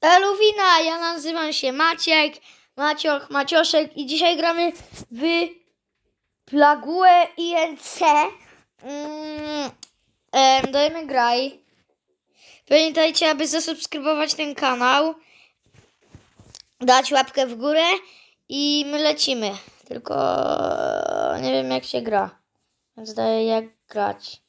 Eluwina, ja nazywam się Maciek, Macioch, Macioszek i dzisiaj gramy w Plague INC. Mm, em, dajemy graj. Pamiętajcie, aby zasubskrybować ten kanał, dać łapkę w górę i my lecimy. Tylko nie wiem jak się gra, więc daję jak grać.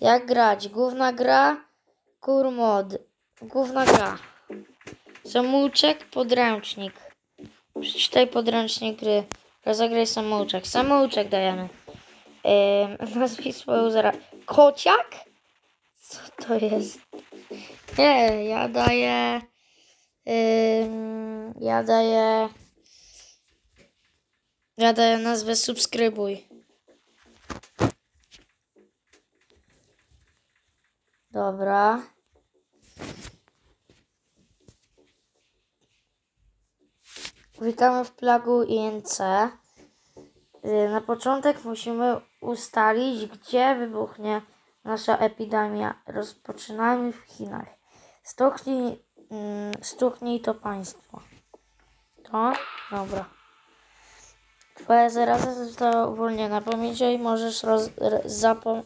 Jak grać? Główna gra, kurmod. Główna gra. Samouczek, podręcznik. Przeczytaj podręcznik gry. Rozegraj samouczek. Samouczek dajemy. Ym, nazwij swoją zara... Kociak? Co to jest? Nie, ja daję... Ym, ja daję... Ja daję nazwę subskrybuj. Dobra. Witamy w plagu INC. Y, Na początek musimy ustalić, gdzie wybuchnie nasza epidemia. Rozpoczynamy w Chinach. Stuchnij, mm, stuchnij to państwo. To? Dobra. Twoja zaraza została uwolniona. Pamiętaj, możesz roz, zapo,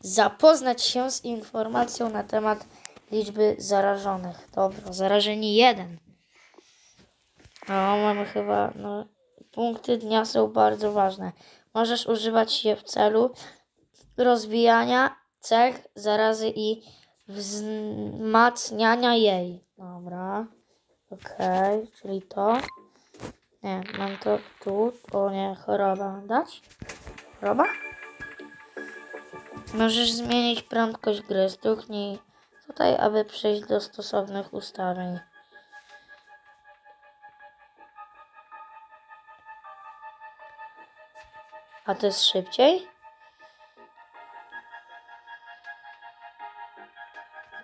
zapoznać się z informacją na temat liczby zarażonych. Dobra, zarażeni jeden. No, mamy chyba, no, punkty dnia są bardzo ważne. Możesz używać je w celu rozwijania cech zarazy i wzmacniania jej. Dobra, okej, czyli to. Nie, mam to tu. O nie, choroba dać? Choroba? Możesz zmienić prędkość gry. Stuknij tutaj, aby przejść do stosownych ustawień. A to jest szybciej?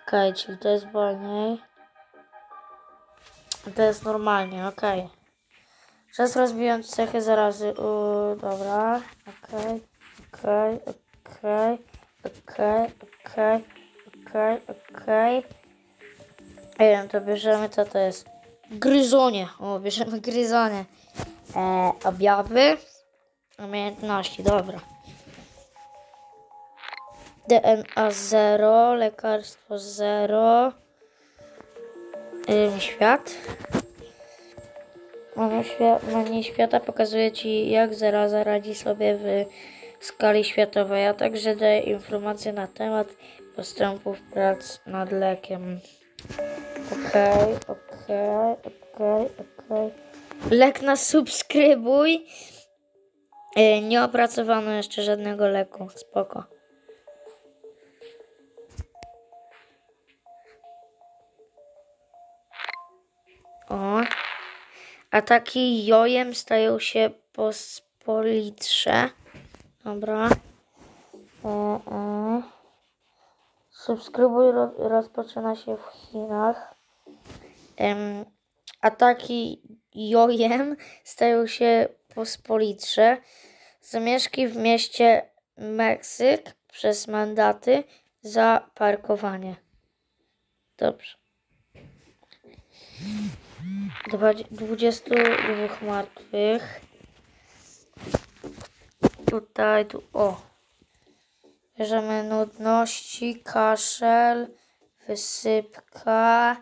Okej, czyli to jest wolniej. To jest normalnie, okej. Czas rozbijać cechy zarazy. U, dobra, okej, okej, okej, okej, okej, okej, okej. Nie wiem, to bierzemy, co to jest? Gryzonie. O, bierzemy gryzonie. E, objawy. Umiejętności, dobra. DNA 0, lekarstwo 0. Ym, świat. Menu, świat. menu świata pokazuje Ci, jak zaraza radzi sobie w skali światowej, a także daje informacje na temat postępów prac nad lekiem. Okej, okej, okej, okej. Lek na subskrybuj. Yy, nie opracowano jeszcze żadnego leku. Spoko. O. Ataki jojem stają się pospolitsze. Dobra. E, e. Subskrybuj ro, rozpoczyna się w Chinach. Em, ataki jojem stają się pospolitsze. Zamieszki w mieście Meksyk przez mandaty za parkowanie. Dobrze. 22 martwych. Tutaj, tu, o. Bierzemy nudności, kaszel, wysypka,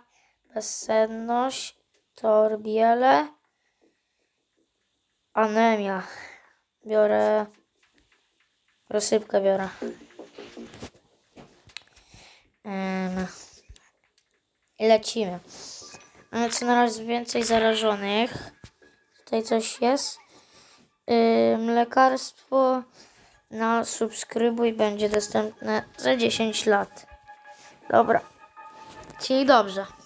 bezsenność, torbiele, anemia. Biorę, rozsypkę biorę. Em, I lecimy. Mamy co na razie więcej zarażonych. Tutaj coś jest. Lekarstwo na subskrybuj będzie dostępne za 10 lat. Dobra. Czyli dobrze.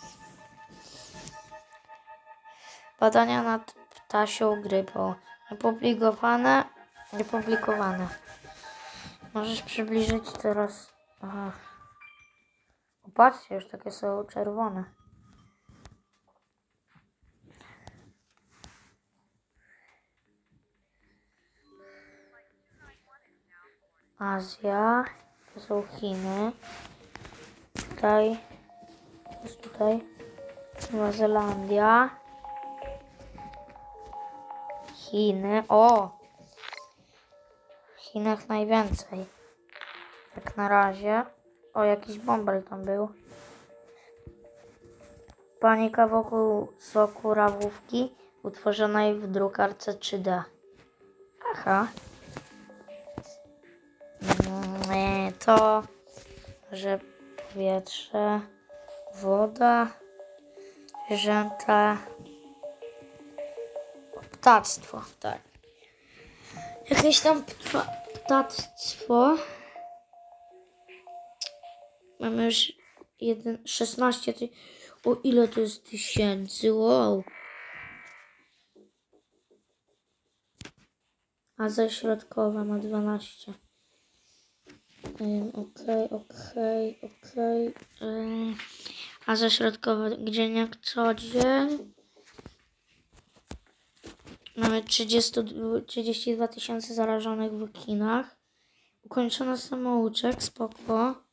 Badania nad ptasią grypą. Opublikowane. Niepublikowane. Możesz przybliżyć teraz. Aha. Popatrzcie, już takie są czerwone. Azja, to są Chiny. Tutaj, jest tutaj. Nowa Zelandia. Chiny. O! W Chinach najwięcej. Jak na razie. O, jakiś bąbel tam był. Panika wokół soku rawówki utworzonej w drukarce 3D. Aha. Mm, To, że powietrze, woda, zwierzęta, ptactwo, tak. Jakieś tam pta, ptactwo. Mamy już jeden, 16. Ty... O ile to jest tysięcy? Wow. A ze środkowa ma 12. Ym, Okej, okej, okej. Ym, A ze środkowa dzień jak co dzień? Mamy 30, 32 tysiące zarażonych w Chinach. Ukończono samouczek, spoko.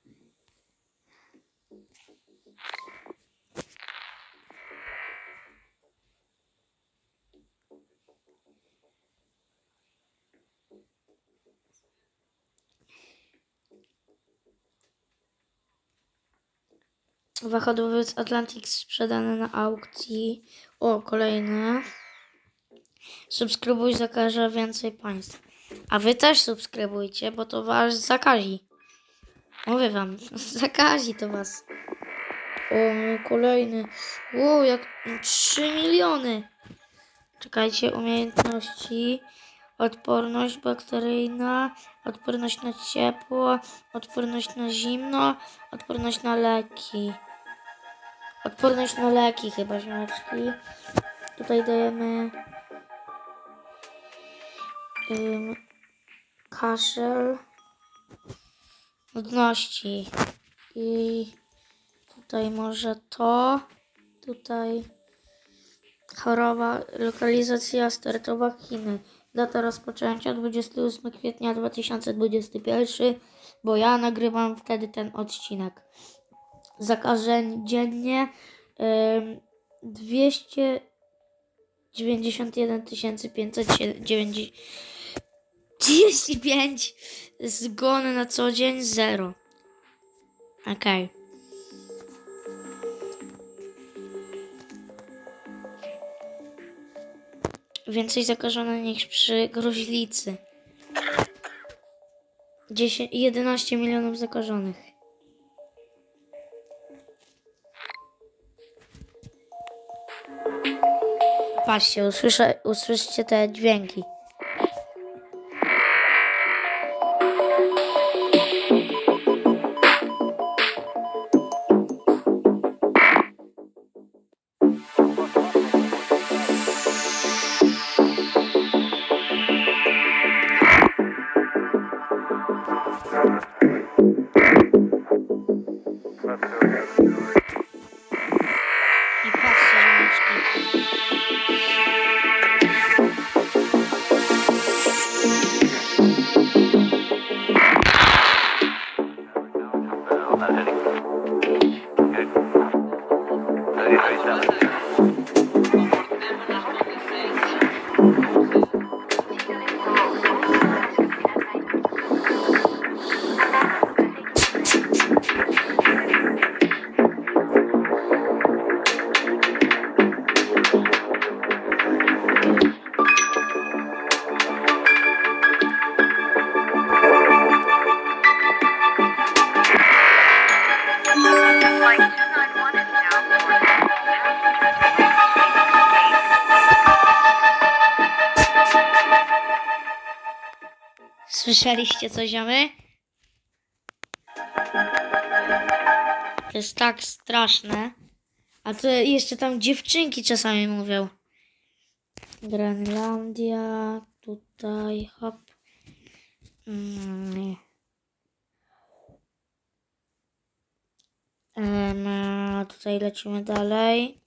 Wachodowiec Atlantic sprzedany na aukcji. O, kolejne. Subskrybuj zakaże więcej państw. A wy też subskrybujcie, bo to was zakazi. Mówię wam, zakazi to was. O, kolejny. Wow, jak 3 miliony. Czekajcie, umiejętności. Odporność bakteryjna, odporność na ciepło, odporność na zimno, odporność na leki. Odporność na leki chyba, ziomeczki. Tutaj dajemy ym, kaszel, nudności i tutaj może to, tutaj choroba, lokalizacja startowa Chiny. Data rozpoczęcia 28 kwietnia 2021, bo ja nagrywam wtedy ten odcinek. Zakażeń dziennie ym, 291 535 zgony na co dzień 0. Okej. Więcej zakażonych niż przy gruźlicy. 10, 11 milionów zakażonych. Patrzcie, usłyszcie te dźwięki. Słyszeliście co, ziomy? To jest tak straszne. A to jeszcze tam dziewczynki czasami mówią. Grenlandia, tutaj, hop. Mm. A tutaj lecimy dalej.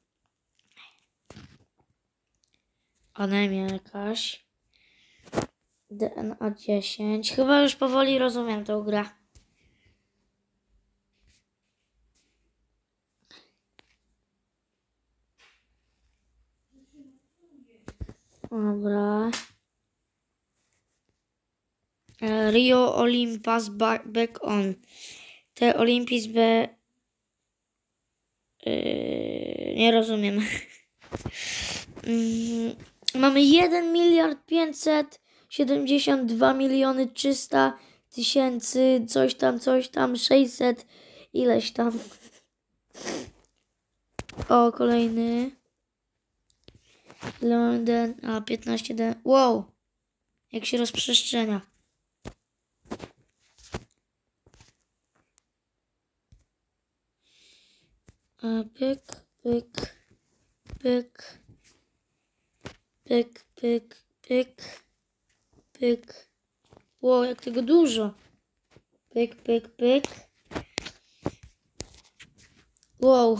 Anemia jakaś. DNA 10. Chyba już powoli rozumiem tą grę. Dobra. E, Rio Olympus back, back on. Te Olympis. Yy, nie rozumiem. Mm, mamy 1 miliard 500 572 miliony 300 tysięcy, coś tam, coś tam, 600, ileś tam. O, kolejny. Londyn, a 15 D. Wow! Jak się rozprzestrzenia. A pyk, pyk, pyk, pyk, pyk, pyk, pyk. Wow, jak tego dużo. Pyk, pyk, pyk. Wow.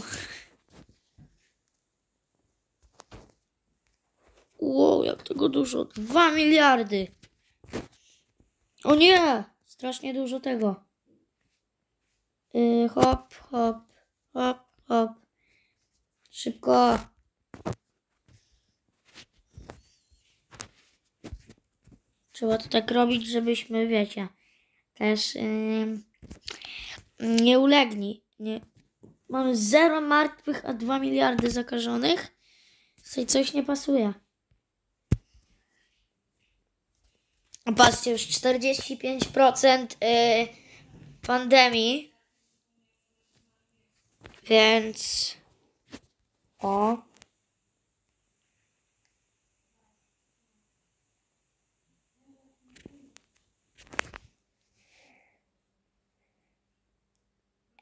Wow, jak tego dużo. Dwa miliardy. O nie! Strasznie dużo tego. Yy, hop, hop, hop, hop. Szybko. Trzeba to tak robić, żebyśmy, wiecie, też yy, nie ulegli. Nie. Mamy zero martwych, a 2 miliardy zakażonych. Tutaj coś nie pasuje. Patrzcie, już 45% y, pandemii. Więc. O.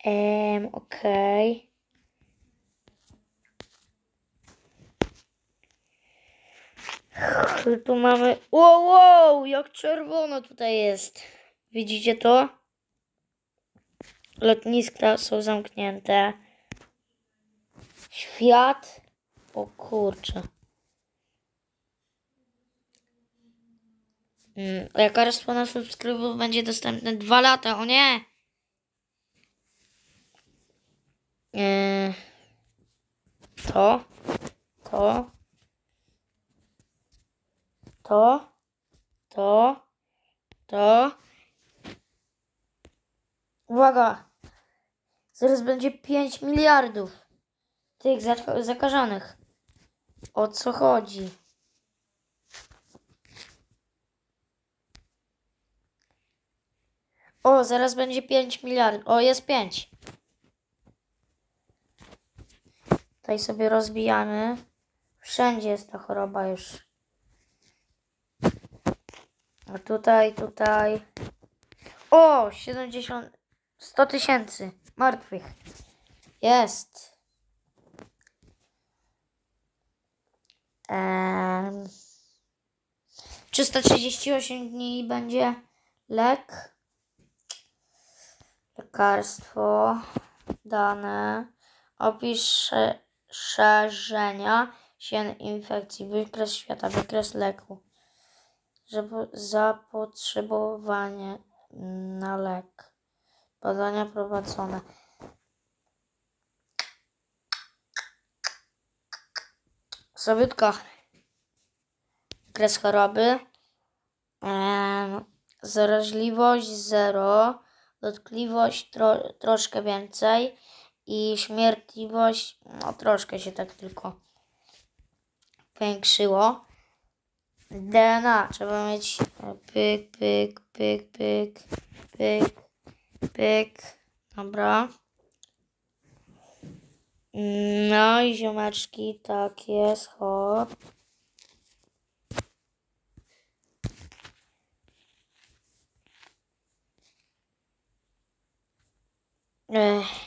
Em, okej. Tu mamy. Wow, wow, jak czerwono tutaj jest. Widzicie to? Lotniska są zamknięte. Świat. O kurczę. Mm, Lekarstwo na subskrybu będzie dostępne dwa lata. O nie! Yy, to. To. To. To. To. Uwaga! Zaraz będzie 5 miliardów tych za- zakażonych. O co chodzi? O, zaraz będzie 5 miliardów. O, jest 5. Tutaj sobie rozbijamy. Wszędzie jest ta choroba już. A tutaj, tutaj. O, 70, 100 tysięcy martwych. Jest. Em, 338 dni będzie lek. Lekarstwo. Dane. Opis sze- szerzenia się infekcji. Wykres świata. Wykres leku. Żeby zapotrzebowanie na lek. Badania prowadzone. Sobiutka. Kres choroby. Em, zaraźliwość 0. Dotkliwość tro, troszkę więcej. I śmiertliwość, no troszkę się tak tylko powiększyło. DNA trzeba mieć pyk, pyk, pyk, pyk, pyk, pyk. Dobra. No i ziomeczki, tak jest, hop. Ech.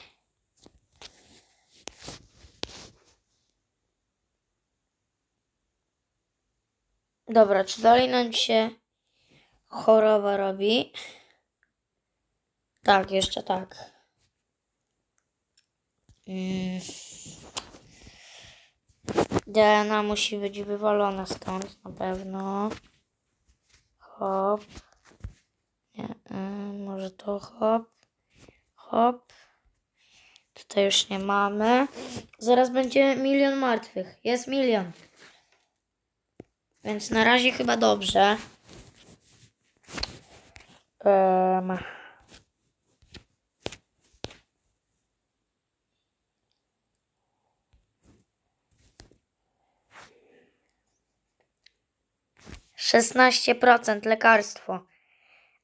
Dobra, czy dalej nam się choroba robi? Tak, jeszcze tak. Mm. DNA musi być wywalona stąd na pewno. Hop. Nie, y, może to hop. Hop. Tutaj już nie mamy. Zaraz będzie milion martwych. Jest milion. Więc na razie chyba dobrze. Um. Szesnaście procent lekarstwo,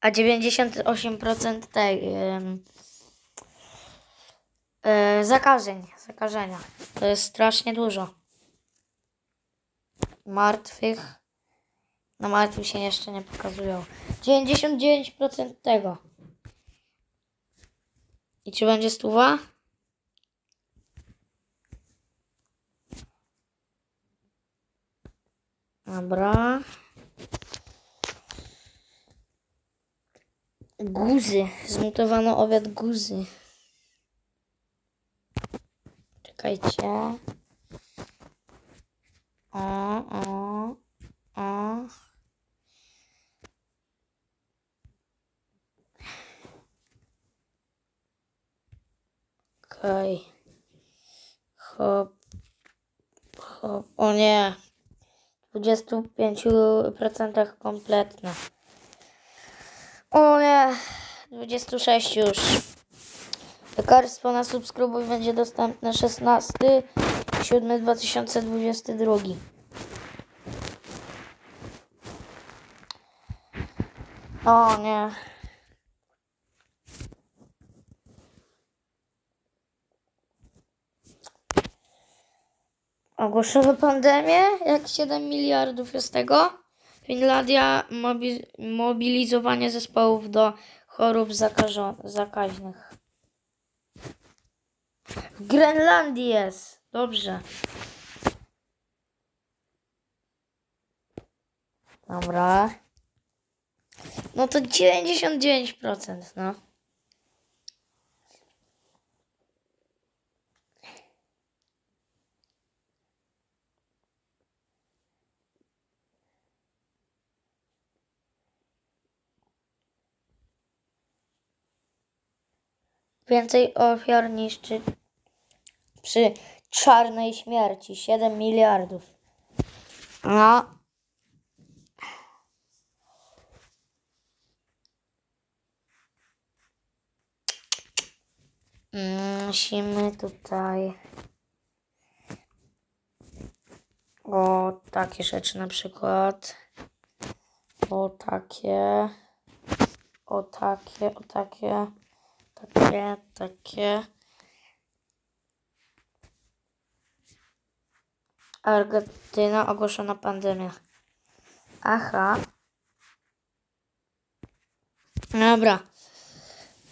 a dziewięćdziesiąt osiem procent tej e, zakażeń, zakażenia. To jest strasznie dużo. Martwych. Na martwych się jeszcze nie pokazują. 99% tego. I czy będzie stuwa? Dobra. Guzy. Zmutowano obiad guzy. Czekajcie. O, o, o. Okej. Hop. Hop. O nie. W 25% kompletne. O nie. 26 już. Lekarstwo na subskrybuj będzie dostępne 16 7 2022. O nie. Ogłoszono pandemię? Jak 7 miliardów jest tego? Finlandia mobi- mobilizowanie zespołów do chorób zakaźnych. W Grenlandii jest. Dobrze. Dobra. No to 99%, no. Więcej ofiar niszczy przy czarnej śmierci. 7 miliardów. No. Musimy tutaj. O takie rzeczy na przykład. O takie. O takie, o takie. Takie, takie. Argentyna ogłoszona pandemia. Aha. Dobra.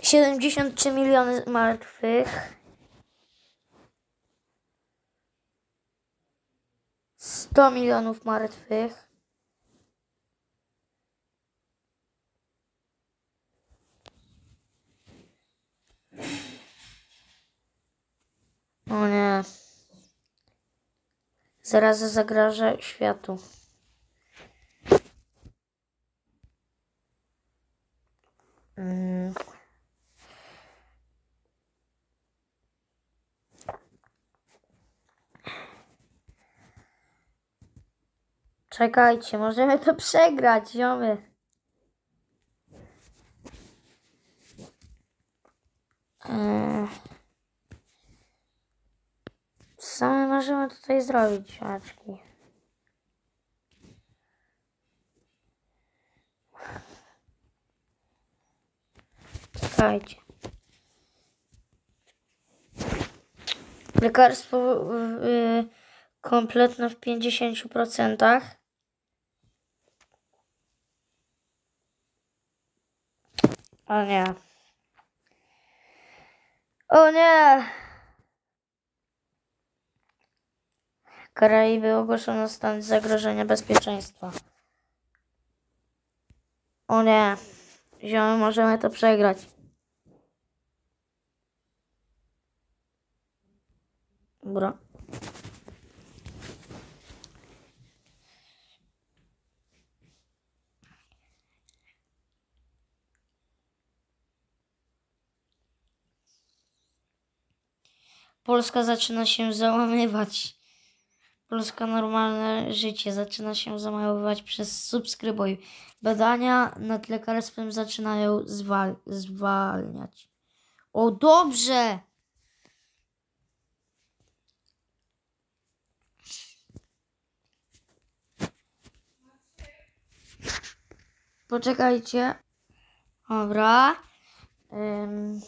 73 miliony martwych. 100 milionów martwych. O nie. Zaraza zagraża światu. Mm. Czekajcie, możemy to przegrać, ziomy. Eee. Co my możemy tutaj zrobić, ziomeczki? Czekajcie. Lekarstwo y, kompletne w 50%. O nie. O nie! Karaiby ogłoszono stan zagrożenia bezpieczeństwa. O nie. Ziomy, możemy to przegrać. Dobra. Polska zaczyna się załamywać. Polska normalne życie zaczyna się zamajowywać przez subskrybuj. Badania nad lekarstwem zaczynają zwal- zwalniać. O, dobrze! Poczekajcie. Dobra. Ym.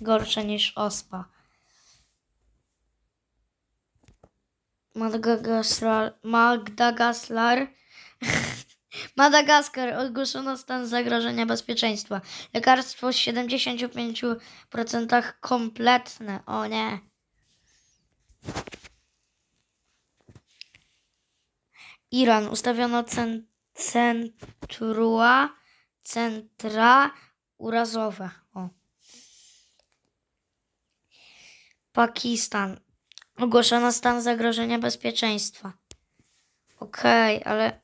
Gorsze niż ospa. Madagaskar. Madagaskar. Madagaskar ogłoszono stan zagrożenia bezpieczeństwa. Lekarstwo w 75% kompletne. O nie. Iran ustawiono cen, centrua, centra urazowe. O. Pakistan. Ogłoszono stan zagrożenia bezpieczeństwa. Okej, ale.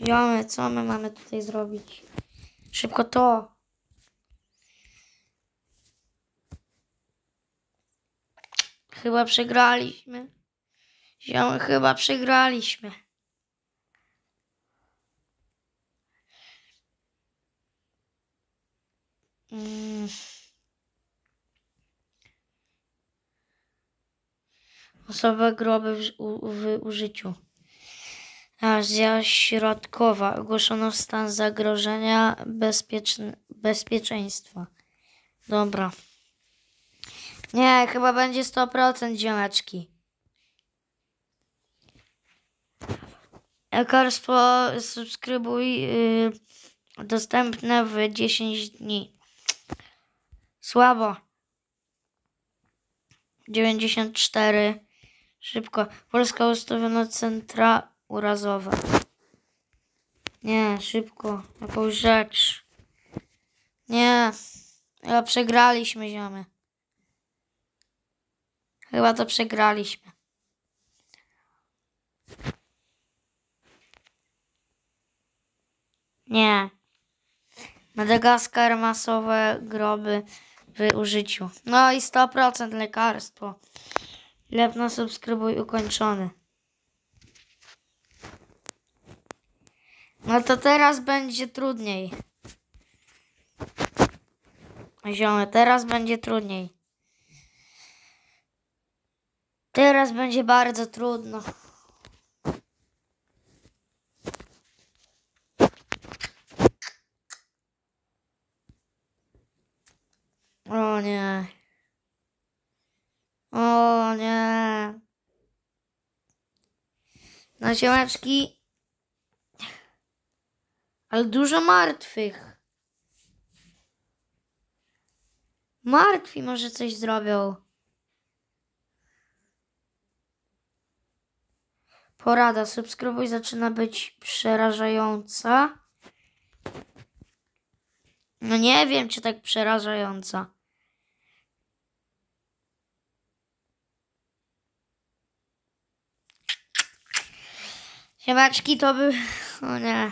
Jomy, co my mamy tutaj zrobić? Szybko to. Chyba przegraliśmy. Ziomy, chyba przegraliśmy. Mm. Osoba groby w, u, w użyciu. Azja Środkowa. Ogłoszono stan zagrożenia bezpieczn- bezpieczeństwa. Dobra. Nie, chyba będzie 100% ziomeczki. Lekarstwo subskrybuj y, dostępne w 10 dni. Słabo. 94. Szybko. Polska ustawiono centra urazowe. Nie, szybko. Jakąś rzecz. Nie. Chyba przegraliśmy, ziomy. Chyba to przegraliśmy. Nie. Madagaskar masowe groby w użyciu. No i 100% lekarstwo. Lepno subskrybuj ukończony. No to teraz będzie trudniej. Ziomy, teraz będzie trudniej. Teraz będzie bardzo trudno. O nie. O nie. No ziomeczki. Ale dużo martwych. Martwi może coś zrobią. Porada. Subskrybuj zaczyna być przerażająca. No nie wiem, czy tak przerażająca. Siemaczki, to by... O nie.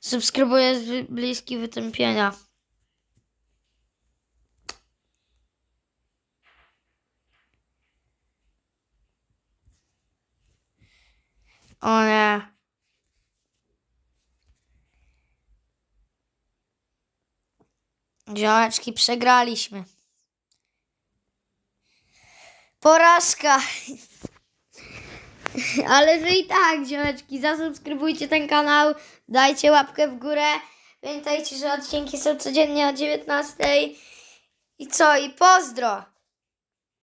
Subskrybuję bliski wytępienia. O nie. Działeczki, przegraliśmy. Porażka. Ale że i tak, ziomeczki, zasubskrybujcie ten kanał, dajcie łapkę w górę. Pamiętajcie, że odcinki są codziennie o 19. I co? I pozdro!